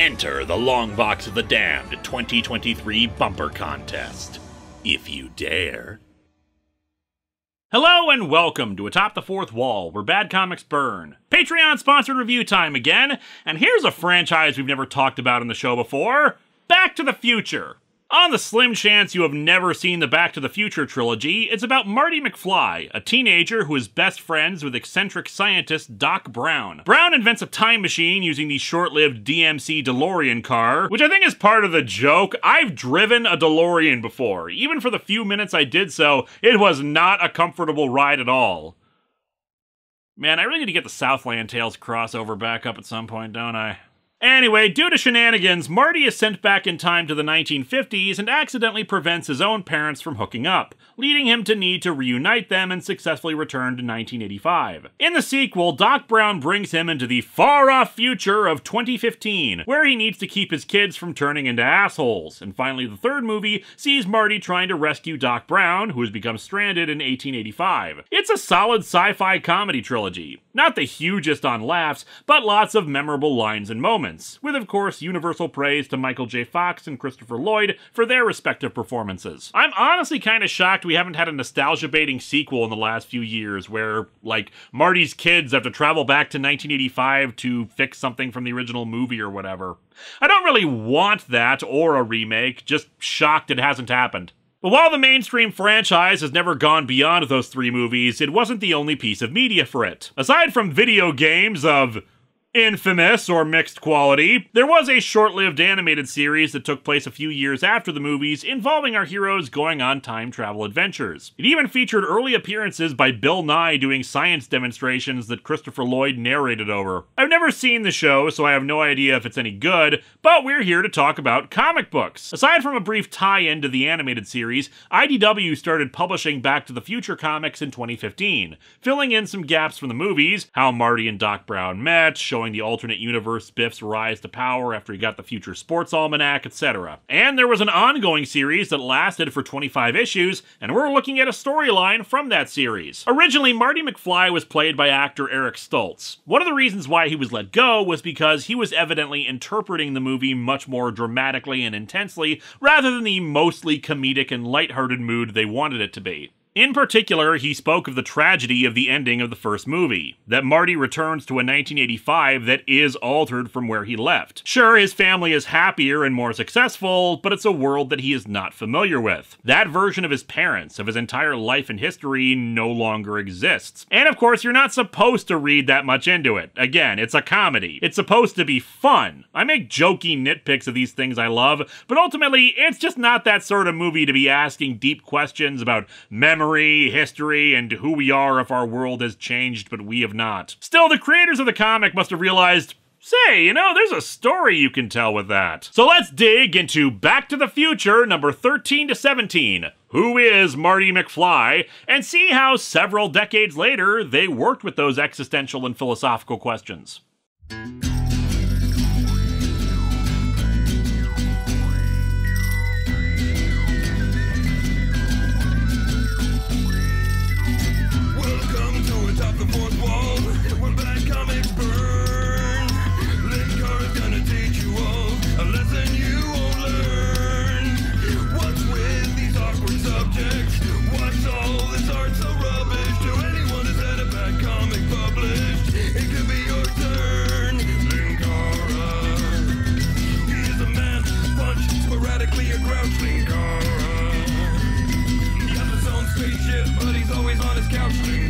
Enter the Long Box of the Damned 2023 Bumper Contest. If you dare. Hello and welcome to Atop the Fourth Wall, where bad comics burn. Patreon sponsored review time again, and here's a franchise we've never talked about in the show before Back to the Future. On the slim chance you have never seen the Back to the Future trilogy, it's about Marty McFly, a teenager who is best friends with eccentric scientist Doc Brown. Brown invents a time machine using the short lived DMC DeLorean car, which I think is part of the joke. I've driven a DeLorean before. Even for the few minutes I did so, it was not a comfortable ride at all. Man, I really need to get the Southland Tales crossover back up at some point, don't I? Anyway, due to shenanigans, Marty is sent back in time to the 1950s and accidentally prevents his own parents from hooking up, leading him to need to reunite them and successfully return to 1985. In the sequel, Doc Brown brings him into the far off future of 2015, where he needs to keep his kids from turning into assholes. And finally, the third movie sees Marty trying to rescue Doc Brown, who has become stranded in 1885. It's a solid sci fi comedy trilogy. Not the hugest on laughs, but lots of memorable lines and moments with of course universal praise to Michael J. Fox and Christopher Lloyd for their respective performances. I'm honestly kind of shocked we haven't had a nostalgia baiting sequel in the last few years where, like, Marty's kids have to travel back to 1985 to fix something from the original movie or whatever. I don't really want that or a remake, just shocked it hasn't happened. But while the mainstream franchise has never gone beyond those three movies, it wasn't the only piece of media for it. Aside from video games of infamous or mixed quality, there was a short lived animated series that took place a few years after the movies involving our heroes going on time travel adventures. It even featured early appearances by Bill Nye doing science demonstrations that Christopher Lloyd narrated over. I've never seen the show, so I have no idea if it's any good, but we're here to talk about comic books. Aside from a brief tie in to the animated series, IDW started publishing Back to the Future comics in 2015, filling in some gaps from the movies, how Marty and Doc Brown met, showing showing the alternate universe Biff's rise to power after he got the Future Sports Almanac, etc. And there was an ongoing series that lasted for 25 issues, and we're looking at a storyline from that series. Originally, Marty McFly was played by actor Eric Stoltz. One of the reasons why he was let go was because he was evidently interpreting the movie much more dramatically and intensely, rather than the mostly comedic and lighthearted mood they wanted it to be. In particular, he spoke of the tragedy of the ending of the first movie, that Marty returns to a 1985 that is altered from where he left. Sure, his family is happier and more successful, but it's a world that he is not familiar with. That version of his parents, of his entire life and history, no longer exists. And of course, you're not supposed to read that much into it. Again, it's a comedy. It's supposed to be fun. I make jokey nitpicks of these things I love, but ultimately, it's just not that sort of movie to be asking deep questions about memory memory, history, and who we are if our world has changed but we have not. Still, the creators of the comic must have realized Say, you know, there's a story you can tell with that. So let's dig into Back to the Future number 13 to 17. Who is Marty McFly? And see how several decades later they worked with those existential and philosophical questions. couch.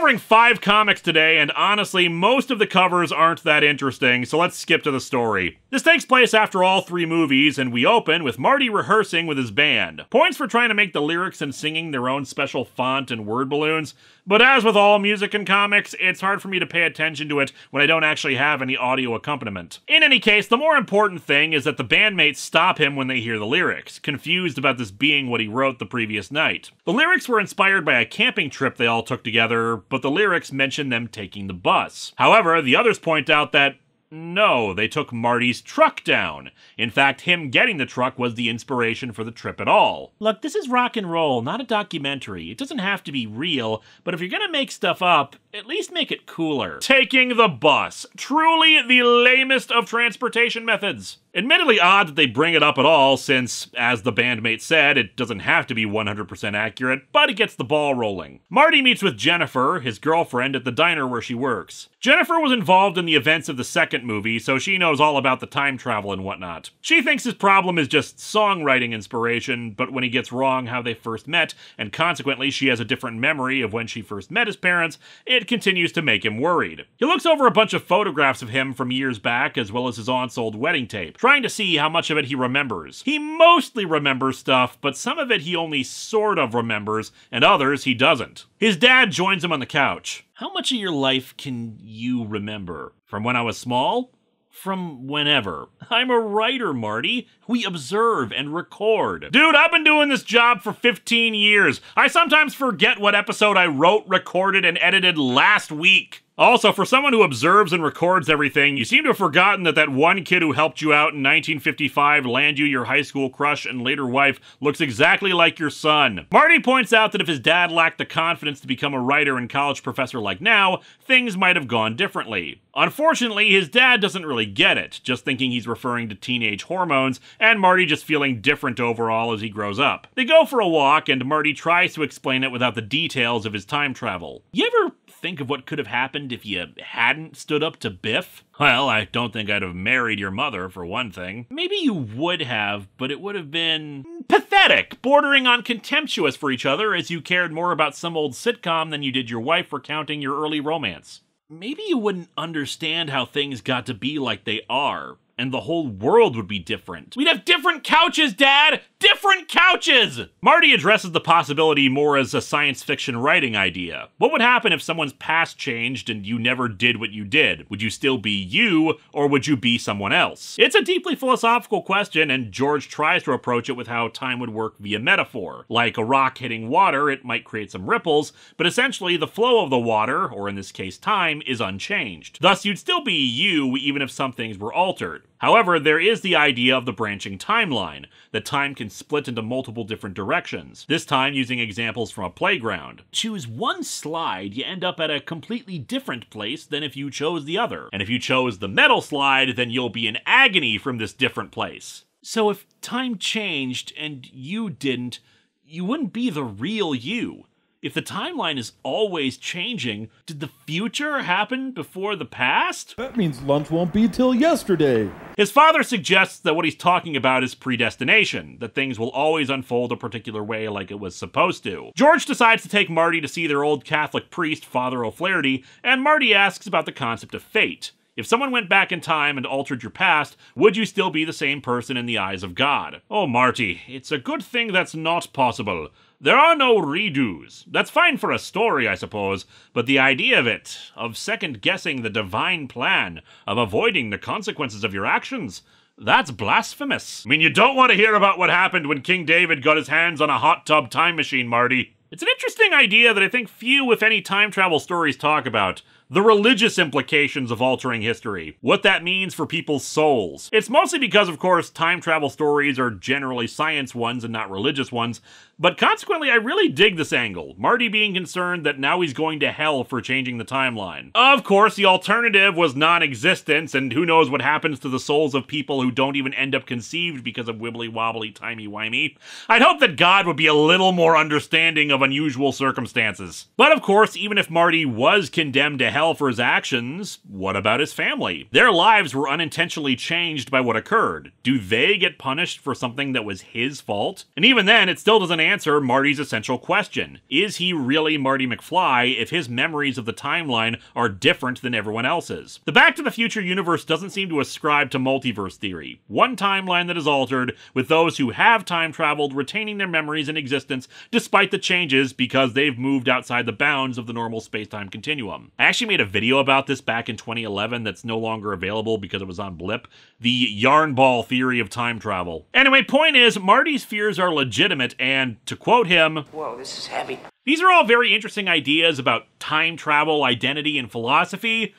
Covering five comics today, and honestly, most of the covers aren't that interesting, so let's skip to the story. This takes place after all three movies, and we open with Marty rehearsing with his band. Points for trying to make the lyrics and singing their own special font and word balloons, but as with all music and comics, it's hard for me to pay attention to it when I don't actually have any audio accompaniment. In any case, the more important thing is that the bandmates stop him when they hear the lyrics, confused about this being what he wrote the previous night. The lyrics were inspired by a camping trip they all took together, but the lyrics mention them taking the bus. However, the others point out that no, they took Marty's truck down. In fact, him getting the truck was the inspiration for the trip at all. Look, this is rock and roll, not a documentary. It doesn't have to be real, but if you're gonna make stuff up, at least make it cooler. Taking the bus. Truly the lamest of transportation methods. Admittedly odd that they bring it up at all, since, as the bandmate said, it doesn't have to be 100% accurate, but it gets the ball rolling. Marty meets with Jennifer, his girlfriend, at the diner where she works. Jennifer was involved in the events of the second movie, so she knows all about the time travel and whatnot. She thinks his problem is just songwriting inspiration, but when he gets wrong how they first met, and consequently she has a different memory of when she first met his parents, it continues to make him worried. He looks over a bunch of photographs of him from years back, as well as his aunt's old wedding tape trying to see how much of it he remembers. He mostly remembers stuff, but some of it he only sort of remembers, and others he doesn't. His dad joins him on the couch. How much of your life can you remember? From when I was small? From whenever. I'm a writer, Marty. We observe and record. Dude, I've been doing this job for 15 years. I sometimes forget what episode I wrote, recorded, and edited last week. Also, for someone who observes and records everything, you seem to have forgotten that that one kid who helped you out in 1955 land you your high school crush and later wife looks exactly like your son. Marty points out that if his dad lacked the confidence to become a writer and college professor like now, things might have gone differently. Unfortunately, his dad doesn't really get it, just thinking he's referring to teenage hormones, and Marty just feeling different overall as he grows up. They go for a walk, and Marty tries to explain it without the details of his time travel. You ever think of what could have happened if you hadn't stood up to Biff? Well, I don't think I'd have married your mother, for one thing. Maybe you would have, but it would have been pathetic, bordering on contemptuous for each other as you cared more about some old sitcom than you did your wife recounting your early romance. Maybe you wouldn't understand how things got to be like they are, and the whole world would be different. We'd have different couches, Dad! Different couches! Marty addresses the possibility more as a science fiction writing idea. What would happen if someone's past changed and you never did what you did? Would you still be you, or would you be someone else? It's a deeply philosophical question, and George tries to approach it with how time would work via metaphor. Like a rock hitting water, it might create some ripples, but essentially the flow of the water, or in this case time, is unchanged. Thus, you'd still be you even if some things were altered. However, there is the idea of the branching timeline, that time can split into multiple different directions, this time using examples from a playground. Choose one slide, you end up at a completely different place than if you chose the other. And if you chose the metal slide, then you'll be in agony from this different place. So if time changed and you didn't, you wouldn't be the real you. If the timeline is always changing, did the future happen before the past? That means lunch won't be till yesterday. His father suggests that what he's talking about is predestination, that things will always unfold a particular way like it was supposed to. George decides to take Marty to see their old Catholic priest, Father O'Flaherty, and Marty asks about the concept of fate. If someone went back in time and altered your past, would you still be the same person in the eyes of God? Oh, Marty, it's a good thing that's not possible. There are no redos. That's fine for a story, I suppose, but the idea of it, of second guessing the divine plan, of avoiding the consequences of your actions, that's blasphemous. I mean, you don't want to hear about what happened when King David got his hands on a hot tub time machine, Marty. It's an interesting idea that I think few, if any, time travel stories talk about the religious implications of altering history, what that means for people's souls. It's mostly because, of course, time travel stories are generally science ones and not religious ones, but consequently, I really dig this angle. Marty being concerned that now he's going to hell for changing the timeline. Of course, the alternative was non existence, and who knows what happens to the souls of people who don't even end up conceived because of wibbly wobbly timey wimey. I'd hope that God would be a little more understanding of unusual circumstances. But of course, even if Marty was condemned to hell, hell for his actions, what about his family? Their lives were unintentionally changed by what occurred. Do they get punished for something that was his fault? And even then, it still doesn't answer Marty's essential question. Is he really Marty McFly if his memories of the timeline are different than everyone else's? The Back to the Future universe doesn't seem to ascribe to multiverse theory. One timeline that is altered, with those who have time traveled retaining their memories in existence despite the changes because they've moved outside the bounds of the normal space-time continuum. I actually made a video about this back in 2011 that's no longer available because it was on Blip. The yarn ball theory of time travel. Anyway, point is, Marty's fears are legitimate, and to quote him, Whoa, this is heavy. these are all very interesting ideas about time travel, identity, and philosophy.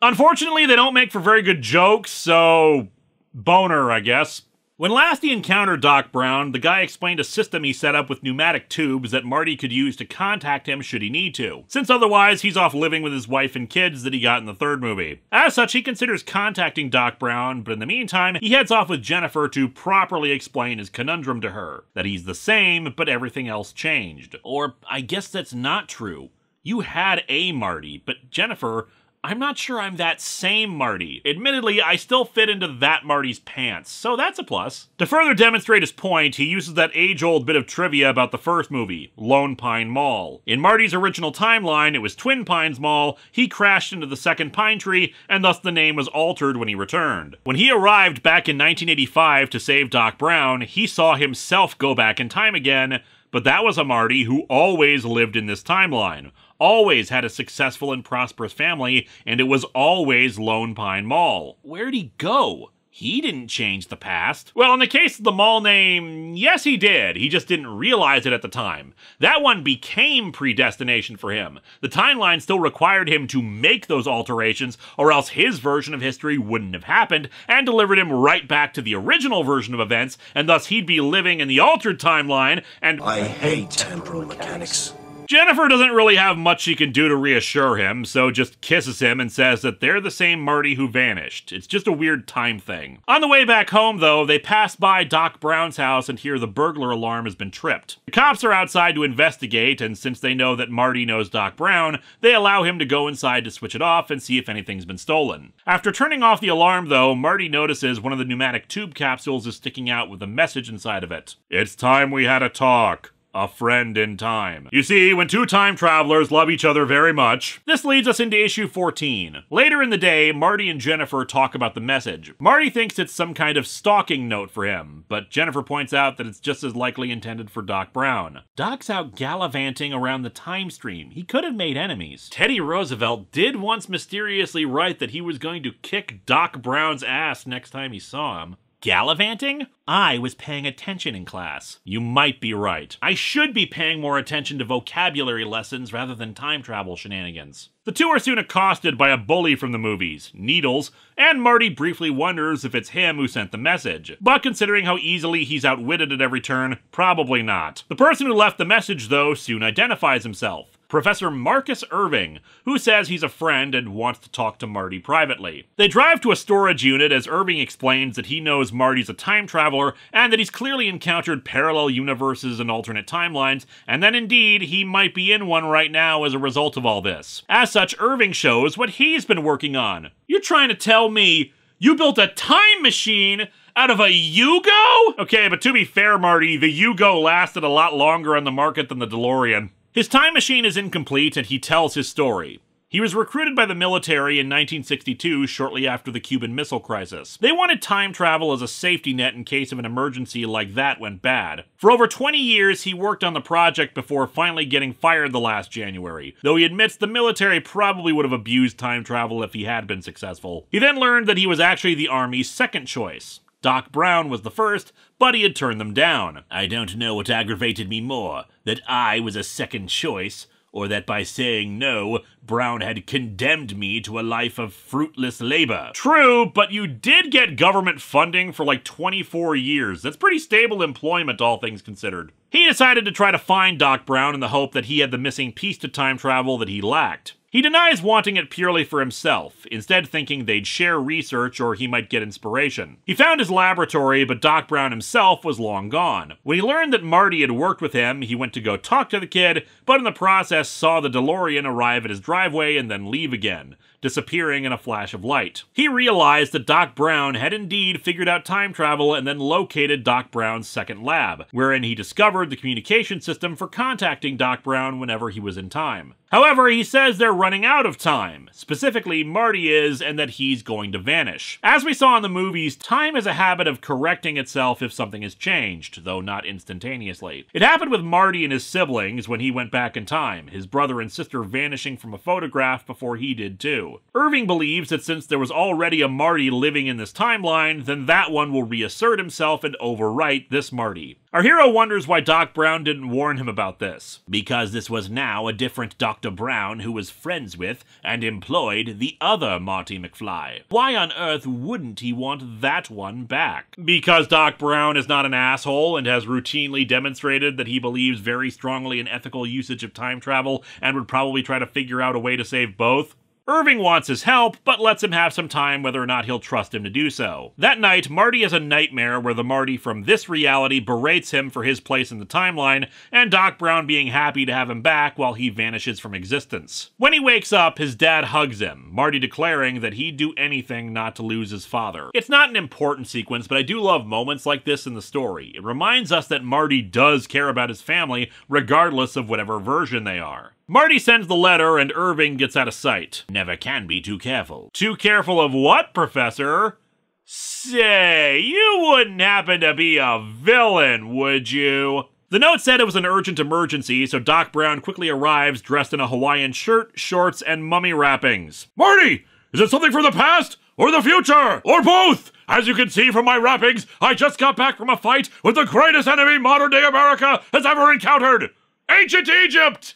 Unfortunately, they don't make for very good jokes, so boner, I guess. When last he encountered Doc Brown, the guy explained a system he set up with pneumatic tubes that Marty could use to contact him should he need to, since otherwise he's off living with his wife and kids that he got in the third movie. As such, he considers contacting Doc Brown, but in the meantime, he heads off with Jennifer to properly explain his conundrum to her that he's the same, but everything else changed. Or, I guess that's not true. You had a Marty, but Jennifer, I'm not sure I'm that same Marty. Admittedly, I still fit into that Marty's pants, so that's a plus. To further demonstrate his point, he uses that age-old bit of trivia about the first movie, Lone Pine Mall. In Marty's original timeline, it was Twin Pines Mall, he crashed into the second pine tree, and thus the name was altered when he returned. When he arrived back in 1985 to save Doc Brown, he saw himself go back in time again, but that was a Marty who always lived in this timeline, always had a successful and prosperous family, and it was always Lone Pine Mall. Where'd he go? He didn't change the past. Well, in the case of the mall name, yes, he did. He just didn't realize it at the time. That one became predestination for him. The timeline still required him to make those alterations, or else his version of history wouldn't have happened, and delivered him right back to the original version of events, and thus he'd be living in the altered timeline, and I hate temporal mechanics. Jennifer doesn't really have much she can do to reassure him, so just kisses him and says that they're the same Marty who vanished. It's just a weird time thing. On the way back home, though, they pass by Doc Brown's house and hear the burglar alarm has been tripped. The cops are outside to investigate, and since they know that Marty knows Doc Brown, they allow him to go inside to switch it off and see if anything's been stolen. After turning off the alarm, though, Marty notices one of the pneumatic tube capsules is sticking out with a message inside of it. It's time we had a talk a friend in time. You see, when two time travelers love each other very much, this leads us into issue 14. Later in the day, Marty and Jennifer talk about the message. Marty thinks it's some kind of stalking note for him, but Jennifer points out that it's just as likely intended for Doc Brown. Doc's out gallivanting around the time stream. He could have made enemies. Teddy Roosevelt did once mysteriously write that he was going to kick Doc Brown's ass next time he saw him. Gallivanting? I was paying attention in class. You might be right. I should be paying more attention to vocabulary lessons rather than time travel shenanigans. The two are soon accosted by a bully from the movies, Needles, and Marty briefly wonders if it's him who sent the message. But considering how easily he's outwitted at every turn, probably not. The person who left the message, though, soon identifies himself. Professor Marcus Irving, who says he's a friend and wants to talk to Marty privately. They drive to a storage unit as Irving explains that he knows Marty's a time traveler and that he's clearly encountered parallel universes and alternate timelines, and that indeed he might be in one right now as a result of all this. As such, Irving shows what he's been working on. You're trying to tell me you built a time machine out of a Yugo? Okay, but to be fair, Marty, the Yugo lasted a lot longer on the market than the DeLorean. His time machine is incomplete and he tells his story. He was recruited by the military in 1962, shortly after the Cuban Missile Crisis. They wanted time travel as a safety net in case of an emergency like that went bad. For over 20 years, he worked on the project before finally getting fired the last January, though he admits the military probably would have abused time travel if he had been successful. He then learned that he was actually the Army's second choice. Doc Brown was the first, but he had turned them down. I don't know what aggravated me more that I was a second choice, or that by saying no, Brown had condemned me to a life of fruitless labor. True, but you did get government funding for like 24 years. That's pretty stable employment, all things considered. He decided to try to find Doc Brown in the hope that he had the missing piece to time travel that he lacked. He denies wanting it purely for himself, instead thinking they'd share research or he might get inspiration. He found his laboratory, but Doc Brown himself was long gone. When he learned that Marty had worked with him, he went to go talk to the kid, but in the process saw the DeLorean arrive at his driveway and then leave again disappearing in a flash of light. He realized that Doc Brown had indeed figured out time travel and then located Doc Brown's second lab, wherein he discovered the communication system for contacting Doc Brown whenever he was in time. However, he says they're running out of time. Specifically, Marty is, and that he's going to vanish. As we saw in the movies, time is a habit of correcting itself if something has changed, though not instantaneously. It happened with Marty and his siblings when he went back in time, his brother and sister vanishing from a photograph before he did too. Irving believes that since there was already a Marty living in this timeline, then that one will reassert himself and overwrite this Marty. Our hero wonders why Doc Brown didn't warn him about this. Because this was now a different Dr. Brown who was friends with and employed the other Marty McFly. Why on earth wouldn't he want that one back? Because Doc Brown is not an asshole and has routinely demonstrated that he believes very strongly in ethical usage of time travel and would probably try to figure out a way to save both? Irving wants his help, but lets him have some time whether or not he'll trust him to do so. That night, Marty has a nightmare where the Marty from this reality berates him for his place in the timeline, and Doc Brown being happy to have him back while he vanishes from existence. When he wakes up, his dad hugs him, Marty declaring that he'd do anything not to lose his father. It's not an important sequence, but I do love moments like this in the story. It reminds us that Marty does care about his family, regardless of whatever version they are. Marty sends the letter and Irving gets out of sight. Never can be too careful. Too careful of what, Professor? Say, you wouldn't happen to be a villain, would you? The note said it was an urgent emergency, so Doc Brown quickly arrives dressed in a Hawaiian shirt, shorts, and mummy wrappings. Marty! Is it something from the past? Or the future? Or both? As you can see from my wrappings, I just got back from a fight with the greatest enemy modern day America has ever encountered! Ancient Egypt!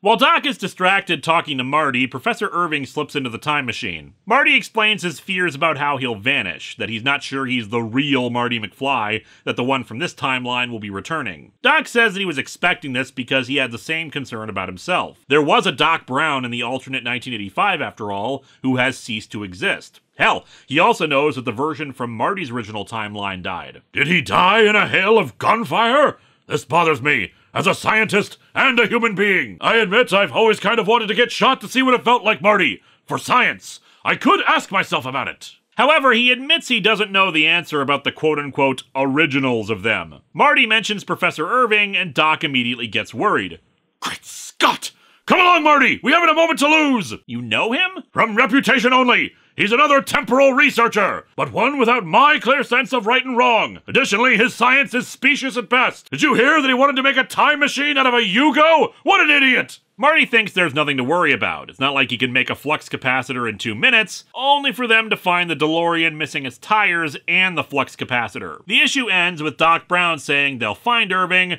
While Doc is distracted talking to Marty, Professor Irving slips into the time machine. Marty explains his fears about how he'll vanish, that he's not sure he's the real Marty McFly, that the one from this timeline will be returning. Doc says that he was expecting this because he had the same concern about himself. There was a Doc Brown in the alternate 1985, after all, who has ceased to exist. Hell, he also knows that the version from Marty's original timeline died. Did he die in a hail of gunfire? This bothers me as a scientist and a human being. I admit I've always kind of wanted to get shot to see what it felt like, Marty. For science. I could ask myself about it. However, he admits he doesn't know the answer about the quote unquote originals of them. Marty mentions Professor Irving, and Doc immediately gets worried. Great Scott! Come along, Marty! We haven't a moment to lose! You know him? From reputation only! He's another temporal researcher, but one without my clear sense of right and wrong. Additionally, his science is specious at best. Did you hear that he wanted to make a time machine out of a Yugo? What an idiot! Marty thinks there's nothing to worry about. It's not like he can make a flux capacitor in two minutes, only for them to find the DeLorean missing its tires and the flux capacitor. The issue ends with Doc Brown saying they'll find Irving,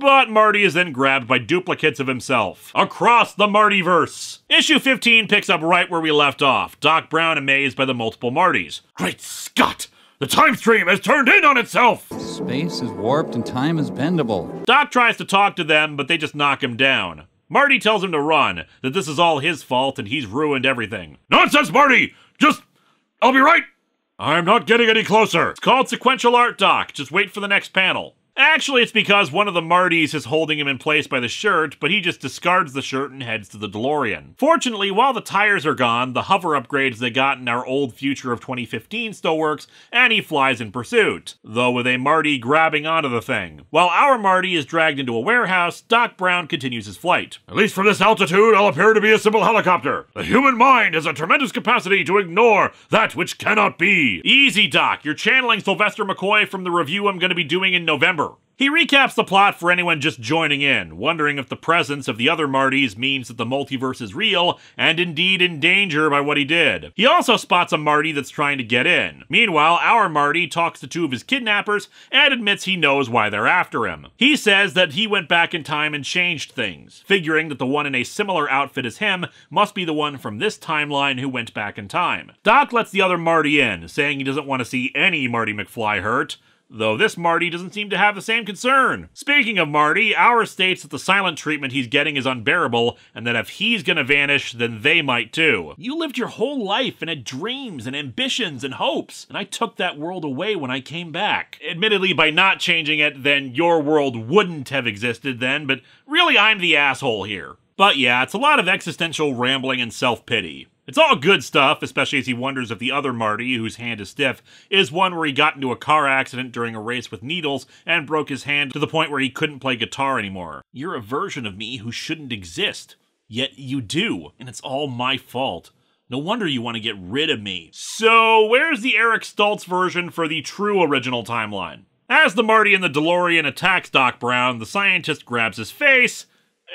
but Marty is then grabbed by duplicates of himself. Across the Martyverse! Issue 15 picks up right where we left off, Doc Brown amazed by the multiple Martys. Great Scott! The time stream has turned in on itself! Space is warped and time is bendable. Doc tries to talk to them, but they just knock him down. Marty tells him to run, that this is all his fault and he's ruined everything. Nonsense, Marty! Just. I'll be right! I'm not getting any closer. It's called sequential art, Doc. Just wait for the next panel. Actually, it's because one of the Martys is holding him in place by the shirt, but he just discards the shirt and heads to the DeLorean. Fortunately, while the tires are gone, the hover upgrades they got in our old future of 2015 still works, and he flies in pursuit, though with a Marty grabbing onto the thing. While our Marty is dragged into a warehouse, Doc Brown continues his flight. At least from this altitude, I'll appear to be a simple helicopter. The human mind has a tremendous capacity to ignore that which cannot be. Easy, Doc. You're channeling Sylvester McCoy from the review I'm going to be doing in November. He recaps the plot for anyone just joining in, wondering if the presence of the other Martys means that the multiverse is real and indeed in danger by what he did. He also spots a Marty that's trying to get in. Meanwhile, our Marty talks to two of his kidnappers and admits he knows why they're after him. He says that he went back in time and changed things, figuring that the one in a similar outfit as him must be the one from this timeline who went back in time. Doc lets the other Marty in, saying he doesn't want to see any Marty McFly hurt, though this Marty doesn't seem to have the same concern. Speaking of Marty, Auer states that the silent treatment he's getting is unbearable, and that if he's gonna vanish, then they might too. You lived your whole life and had dreams and ambitions and hopes, and I took that world away when I came back. Admittedly, by not changing it, then your world wouldn't have existed then, but really I'm the asshole here. But yeah, it's a lot of existential rambling and self pity. It's all good stuff, especially as he wonders if the other Marty, whose hand is stiff, is one where he got into a car accident during a race with needles and broke his hand to the point where he couldn't play guitar anymore. You're a version of me who shouldn't exist. Yet you do, and it's all my fault. No wonder you want to get rid of me. So, where's the Eric Stoltz version for the true original timeline? As the Marty in the DeLorean attacks Doc Brown, the scientist grabs his face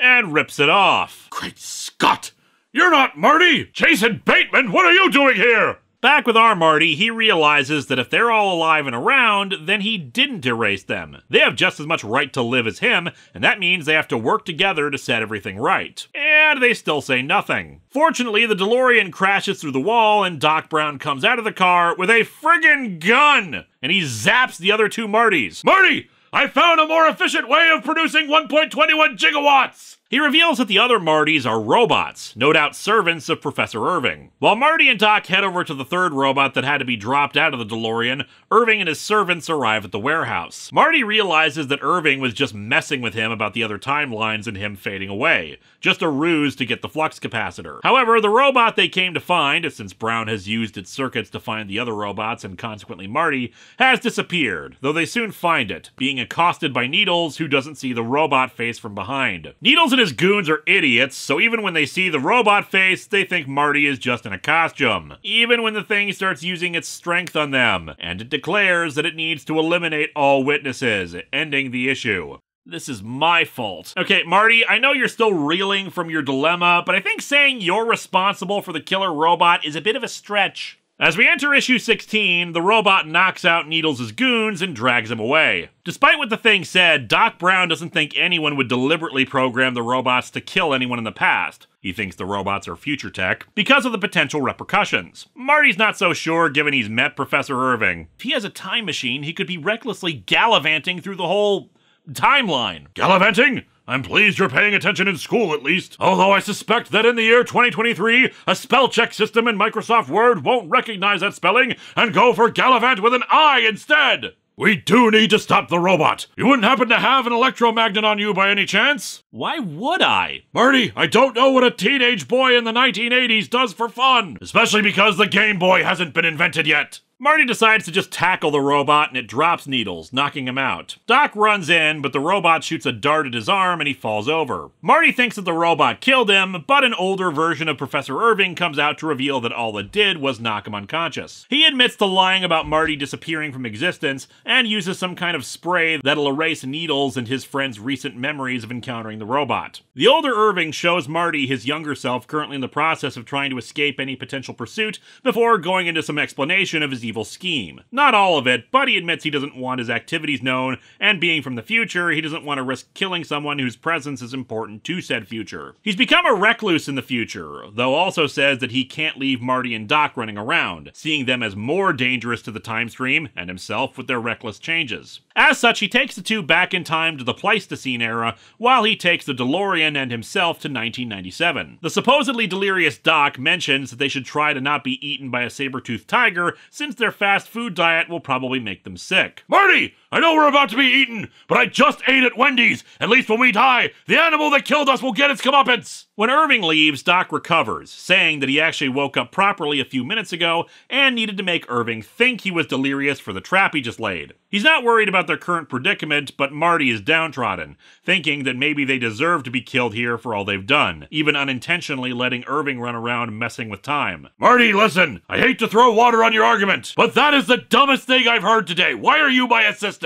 and rips it off. Great Scott! You're not Marty! Jason Bateman, what are you doing here? Back with our Marty, he realizes that if they're all alive and around, then he didn't erase them. They have just as much right to live as him, and that means they have to work together to set everything right. And they still say nothing. Fortunately, the DeLorean crashes through the wall, and Doc Brown comes out of the car with a friggin' gun! And he zaps the other two Martys. Marty! I found a more efficient way of producing 1.21 gigawatts! He reveals that the other Martys are robots, no doubt servants of Professor Irving. While Marty and Doc head over to the third robot that had to be dropped out of the DeLorean, Irving and his servants arrive at the warehouse. Marty realizes that Irving was just messing with him about the other timelines and him fading away, just a ruse to get the flux capacitor. However, the robot they came to find, since Brown has used its circuits to find the other robots and consequently Marty, has disappeared, though they soon find it, being accosted by Needles, who doesn't see the robot face from behind. Needles and his goons are idiots, so even when they see the robot face, they think Marty is just in a costume. Even when the thing starts using its strength on them, and it declares that it needs to eliminate all witnesses, ending the issue. This is my fault. Okay, Marty, I know you're still reeling from your dilemma, but I think saying you're responsible for the killer robot is a bit of a stretch. As we enter issue 16, the robot knocks out Needles' goons and drags him away. Despite what the thing said, Doc Brown doesn't think anyone would deliberately program the robots to kill anyone in the past. He thinks the robots are future tech because of the potential repercussions. Marty's not so sure given he's met Professor Irving. If he has a time machine, he could be recklessly gallivanting through the whole timeline. Gallivanting? I'm pleased you're paying attention in school at least. Although I suspect that in the year 2023, a spell check system in Microsoft Word won't recognize that spelling and go for gallivant with an I instead. We do need to stop the robot. You wouldn't happen to have an electromagnet on you by any chance? Why would I? Marty, I don't know what a teenage boy in the 1980s does for fun, especially because the Game Boy hasn't been invented yet. Marty decides to just tackle the robot and it drops Needles, knocking him out. Doc runs in, but the robot shoots a dart at his arm and he falls over. Marty thinks that the robot killed him, but an older version of Professor Irving comes out to reveal that all it did was knock him unconscious. He admits to lying about Marty disappearing from existence and uses some kind of spray that'll erase Needles and his friend's recent memories of encountering the robot. The older Irving shows Marty his younger self currently in the process of trying to escape any potential pursuit before going into some explanation of his evil scheme. Not all of it, but he admits he doesn't want his activities known, and being from the future, he doesn't want to risk killing someone whose presence is important to said future. He's become a recluse in the future, though also says that he can't leave Marty and Doc running around, seeing them as more dangerous to the time stream and himself with their reckless changes. As such, he takes the two back in time to the Pleistocene era, while he takes the DeLorean and himself to 1997. The supposedly delirious Doc mentions that they should try to not be eaten by a saber-toothed tiger, since their fast food diet will probably make them sick. Marty! I know we're about to be eaten, but I just ate at Wendy's. At least when we die, the animal that killed us will get its comeuppance. When Irving leaves, Doc recovers, saying that he actually woke up properly a few minutes ago and needed to make Irving think he was delirious for the trap he just laid. He's not worried about their current predicament, but Marty is downtrodden, thinking that maybe they deserve to be killed here for all they've done, even unintentionally letting Irving run around messing with time. Marty, listen, I hate to throw water on your argument, but that is the dumbest thing I've heard today. Why are you my assistant?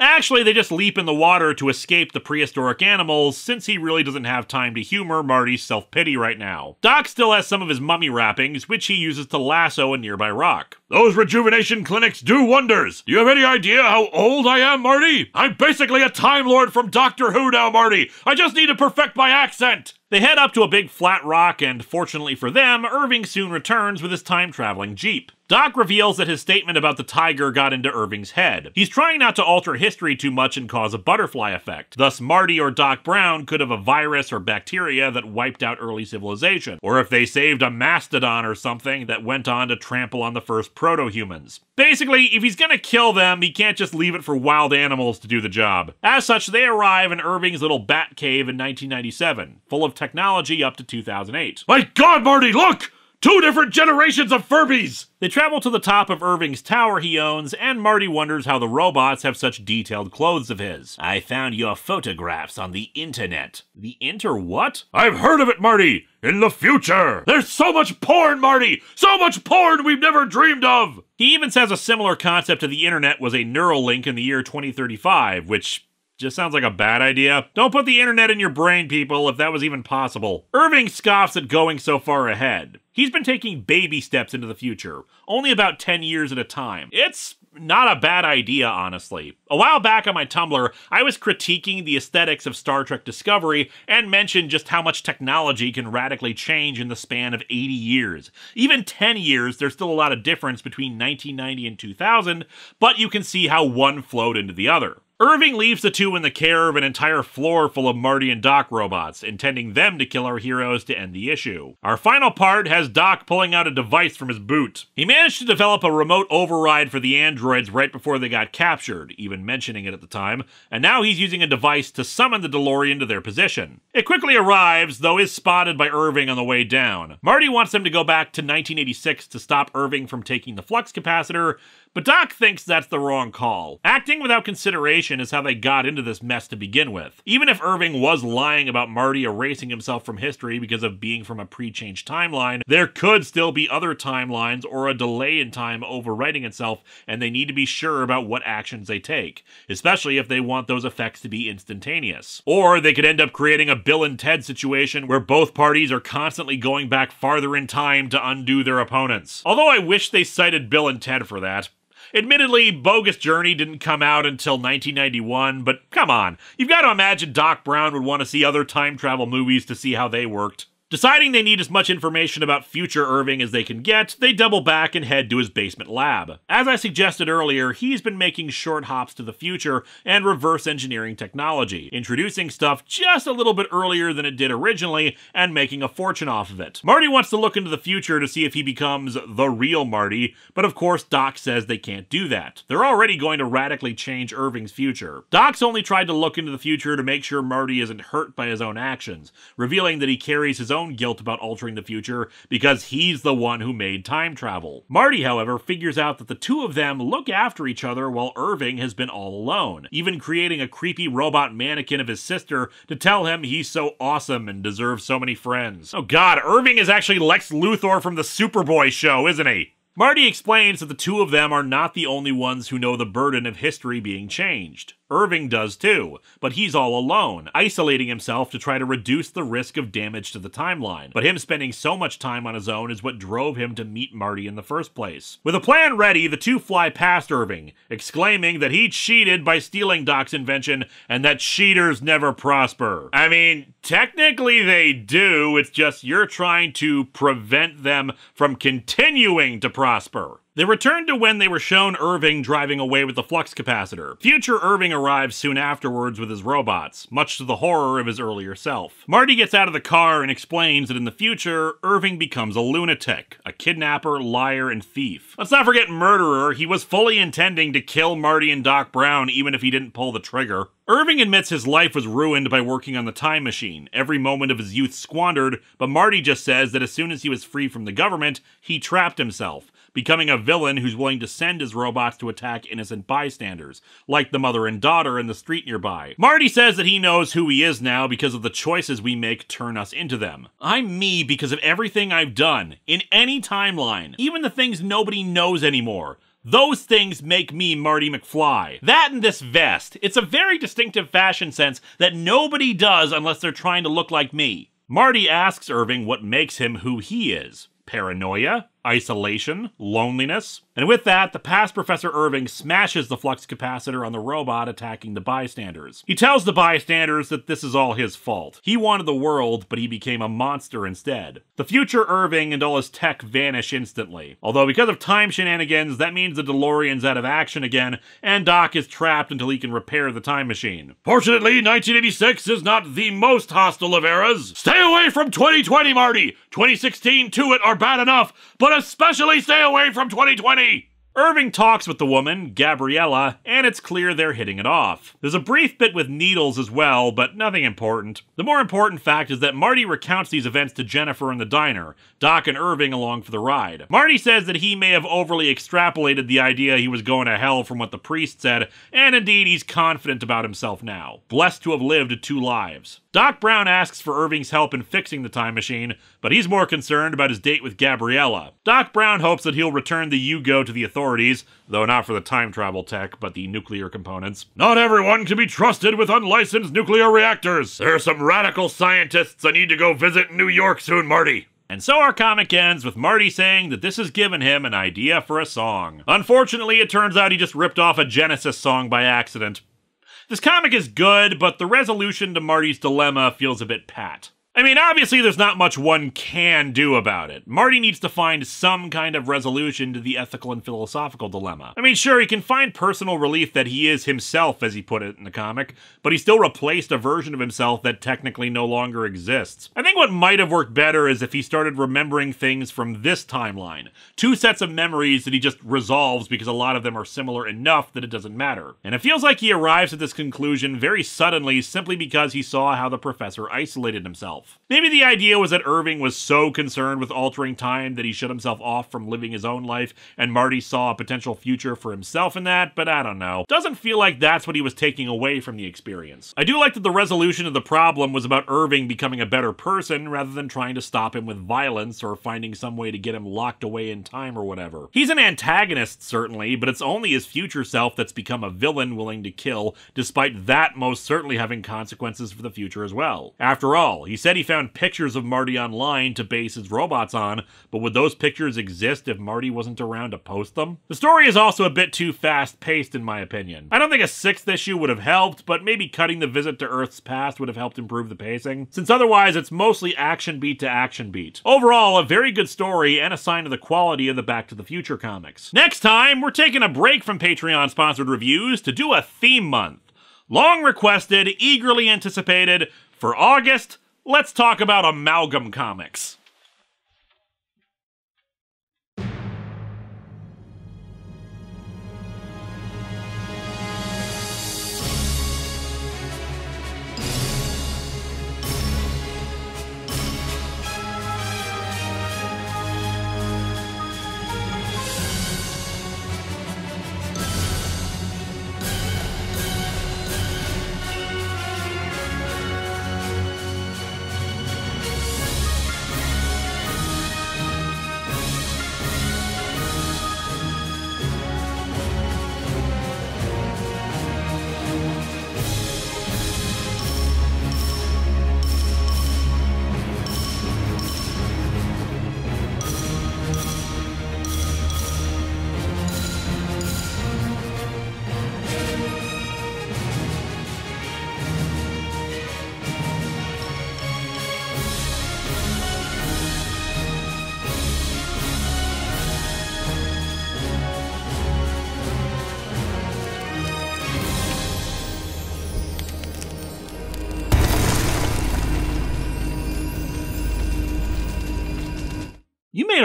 Actually, they just leap in the water to escape the prehistoric animals, since he really doesn't have time to humor Marty's self pity right now. Doc still has some of his mummy wrappings, which he uses to lasso a nearby rock. Those rejuvenation clinics do wonders. Do you have any idea how old I am, Marty? I'm basically a Time Lord from Doctor Who now, Marty. I just need to perfect my accent. They head up to a big flat rock, and fortunately for them, Irving soon returns with his time traveling Jeep. Doc reveals that his statement about the tiger got into Irving's head. He's trying not to alter history too much and cause a butterfly effect. Thus, Marty or Doc Brown could have a virus or bacteria that wiped out early civilization. Or if they saved a mastodon or something that went on to trample on the first proto humans. Basically, if he's gonna kill them, he can't just leave it for wild animals to do the job. As such, they arrive in Irving's little bat cave in 1997, full of technology up to 2008. My god, Marty, look! Two different generations of Furbies! They travel to the top of Irving's tower he owns, and Marty wonders how the robots have such detailed clothes of his. I found your photographs on the internet. The inter what? I've heard of it, Marty! In the future! There's so much porn, Marty! So much porn we've never dreamed of! He even says a similar concept to the internet was a neural link in the year 2035, which just sounds like a bad idea. Don't put the internet in your brain, people, if that was even possible. Irving scoffs at going so far ahead. He's been taking baby steps into the future, only about 10 years at a time. It's not a bad idea, honestly. A while back on my Tumblr, I was critiquing the aesthetics of Star Trek Discovery and mentioned just how much technology can radically change in the span of 80 years. Even 10 years, there's still a lot of difference between 1990 and 2000, but you can see how one flowed into the other. Irving leaves the two in the care of an entire floor full of Marty and Doc robots, intending them to kill our heroes to end the issue. Our final part has Doc pulling out a device from his boot. He managed to develop a remote override for the androids right before they got captured, even mentioning it at the time, and now he's using a device to summon the DeLorean to their position. It quickly arrives, though is spotted by Irving on the way down. Marty wants them to go back to 1986 to stop Irving from taking the flux capacitor, but Doc thinks that's the wrong call. Acting without consideration is how they got into this mess to begin with. Even if Irving was lying about Marty erasing himself from history because of being from a pre-changed timeline, there could still be other timelines or a delay in time overwriting itself, and they need to be sure about what actions they take, especially if they want those effects to be instantaneous. Or they could end up creating a Bill and Ted situation where both parties are constantly going back farther in time to undo their opponents. Although I wish they cited Bill and Ted for that. Admittedly, Bogus Journey didn't come out until 1991, but come on, you've got to imagine Doc Brown would want to see other time travel movies to see how they worked. Deciding they need as much information about future Irving as they can get, they double back and head to his basement lab. As I suggested earlier, he's been making short hops to the future and reverse engineering technology, introducing stuff just a little bit earlier than it did originally and making a fortune off of it. Marty wants to look into the future to see if he becomes the real Marty, but of course Doc says they can't do that. They're already going to radically change Irving's future. Doc's only tried to look into the future to make sure Marty isn't hurt by his own actions, revealing that he carries his own guilt about altering the future because he's the one who made time travel. Marty, however, figures out that the two of them look after each other while Irving has been all alone, even creating a creepy robot mannequin of his sister to tell him he's so awesome and deserves so many friends. Oh god, Irving is actually Lex Luthor from the Superboy show, isn't he? Marty explains that the two of them are not the only ones who know the burden of history being changed. Irving does too, but he's all alone, isolating himself to try to reduce the risk of damage to the timeline. But him spending so much time on his own is what drove him to meet Marty in the first place. With a plan ready, the two fly past Irving, exclaiming that he cheated by stealing Doc's invention and that cheaters never prosper. I mean, technically they do, it's just you're trying to prevent them from continuing to prosper. They return to when they were shown Irving driving away with the flux capacitor. Future Irving arrives soon afterwards with his robots, much to the horror of his earlier self. Marty gets out of the car and explains that in the future, Irving becomes a lunatic, a kidnapper, liar, and thief. Let's not forget Murderer, he was fully intending to kill Marty and Doc Brown even if he didn't pull the trigger. Irving admits his life was ruined by working on the time machine, every moment of his youth squandered, but Marty just says that as soon as he was free from the government, he trapped himself, becoming a villain who's willing to send his robots to attack innocent bystanders, like the mother and daughter in the street nearby. Marty says that he knows who he is now because of the choices we make turn us into them. I'm me because of everything I've done, in any timeline, even the things nobody knows anymore. Those things make me Marty McFly. That and this vest. It's a very distinctive fashion sense that nobody does unless they're trying to look like me. Marty asks Irving what makes him who he is. Paranoia? Isolation? Loneliness? And with that, the past Professor Irving smashes the flux capacitor on the robot attacking the bystanders. He tells the bystanders that this is all his fault. He wanted the world, but he became a monster instead. The future Irving and all his tech vanish instantly. Although because of time shenanigans, that means the DeLorean's out of action again, and Doc is trapped until he can repair the time machine. Fortunately, 1986 is not the most hostile of eras. Stay away from 2020, Marty! 2016 to it are bad enough, but especially stay away from 2020! Irving talks with the woman, Gabriella, and it's clear they're hitting it off. There's a brief bit with Needles as well, but nothing important. The more important fact is that Marty recounts these events to Jennifer in the diner, Doc and Irving along for the ride. Marty says that he may have overly extrapolated the idea he was going to hell from what the priest said, and indeed he's confident about himself now. Blessed to have lived two lives. Doc Brown asks for Irving's help in fixing the time machine, but he's more concerned about his date with Gabriella. Doc Brown hopes that he'll return the Yugo to the authorities, though not for the time travel tech, but the nuclear components. Not everyone can be trusted with unlicensed nuclear reactors. There are some radical scientists I need to go visit in New York soon, Marty. And so our comic ends with Marty saying that this has given him an idea for a song. Unfortunately, it turns out he just ripped off a Genesis song by accident. This comic is good, but the resolution to Marty's dilemma feels a bit pat. I mean, obviously, there's not much one can do about it. Marty needs to find some kind of resolution to the ethical and philosophical dilemma. I mean, sure, he can find personal relief that he is himself, as he put it in the comic, but he still replaced a version of himself that technically no longer exists. I think what might have worked better is if he started remembering things from this timeline. Two sets of memories that he just resolves because a lot of them are similar enough that it doesn't matter. And it feels like he arrives at this conclusion very suddenly simply because he saw how the professor isolated himself. Maybe the idea was that Irving was so concerned with altering time that he shut himself off from living his own life, and Marty saw a potential future for himself in that, but I don't know. Doesn't feel like that's what he was taking away from the experience. I do like that the resolution of the problem was about Irving becoming a better person rather than trying to stop him with violence or finding some way to get him locked away in time or whatever. He's an antagonist, certainly, but it's only his future self that's become a villain willing to kill, despite that most certainly having consequences for the future as well. After all, he said he found pictures of Marty online to base his robots on, but would those pictures exist if Marty wasn't around to post them? The story is also a bit too fast paced, in my opinion. I don't think a sixth issue would have helped, but maybe cutting the visit to Earth's past would have helped improve the pacing, since otherwise it's mostly action beat to action beat. Overall, a very good story and a sign of the quality of the Back to the Future comics. Next time, we're taking a break from Patreon sponsored reviews to do a theme month. Long requested, eagerly anticipated, for August, let's talk about Amalgam Comics.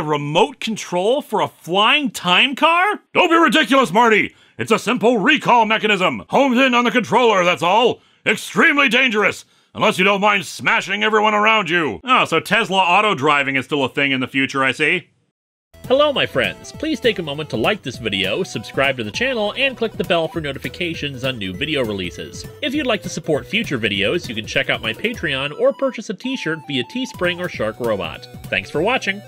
Remote control for a flying time car? Don't be ridiculous, Marty! It's a simple recall mechanism, homed in on the controller, that's all. Extremely dangerous, unless you don't mind smashing everyone around you. Oh, so Tesla auto driving is still a thing in the future, I see. Hello my friends, please take a moment to like this video, subscribe to the channel, and click the bell for notifications on new video releases. If you'd like to support future videos, you can check out my Patreon or purchase a t-shirt via Teespring or Shark Robot. Thanks for watching!